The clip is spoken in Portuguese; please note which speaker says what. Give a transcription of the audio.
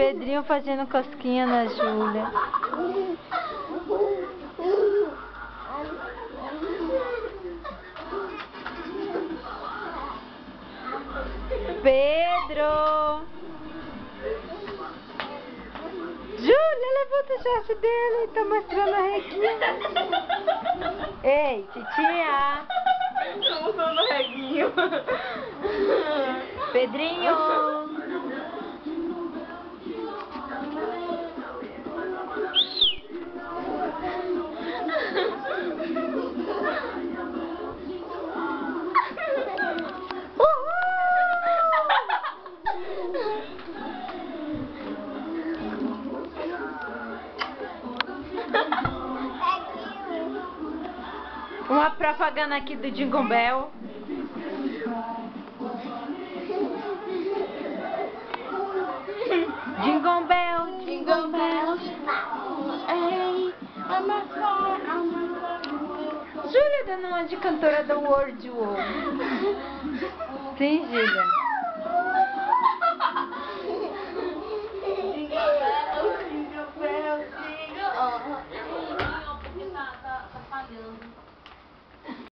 Speaker 1: Pedrinho fazendo cosquinha na Júlia. Pedro! Júlia, levanta o short dele, tá mostrando a reguinha. Ei, titinha!
Speaker 2: Tô mostrando o reguinho.
Speaker 1: Pedrinho! Uma propaganda aqui do Jingle Bell. Jingle Bell, Jingle Bell.
Speaker 2: Ei, I'm a I'm a
Speaker 1: Júlia dando uma de cantora da World War. Sim, Júlia. 然后，要不会偿他，他法。